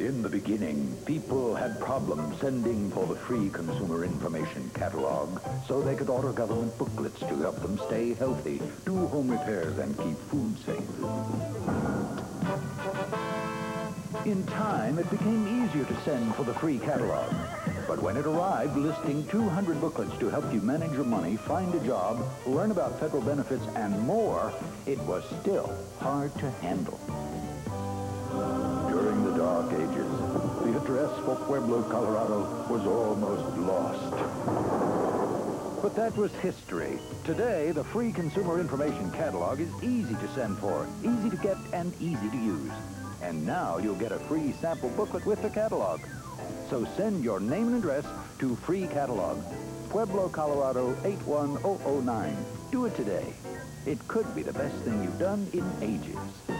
In the beginning, people had problems sending for the free consumer information catalog so they could order government booklets to help them stay healthy, do home repairs, and keep food safe. In time, it became easier to send for the free catalog. But when it arrived listing 200 booklets to help you manage your money, find a job, learn about federal benefits, and more, it was still hard to handle. Pueblo, Colorado was almost lost. But that was history. Today, the free consumer information catalog is easy to send for, easy to get, and easy to use. And now you'll get a free sample booklet with the catalog. So send your name and address to Free Catalog, Pueblo, Colorado 81009. Do it today. It could be the best thing you've done in ages.